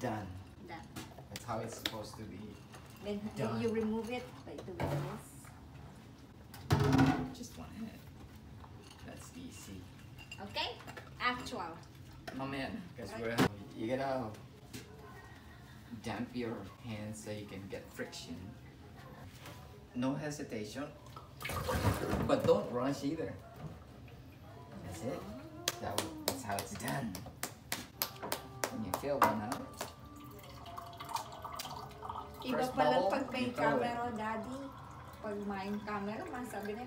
done. Done. That's how it's supposed to be. Then Done. you remove it by doing this. Just one hand. That's easy. Okay? Actual. Mamaya na. Because we're, you gotta damp your hands so you can get friction. No hesitation. But don't rush either. That's it. That, that's how it's done. One out, Iba First pala bubble, pag may you throw it. camera, daddy. Pag may camera, masabi na,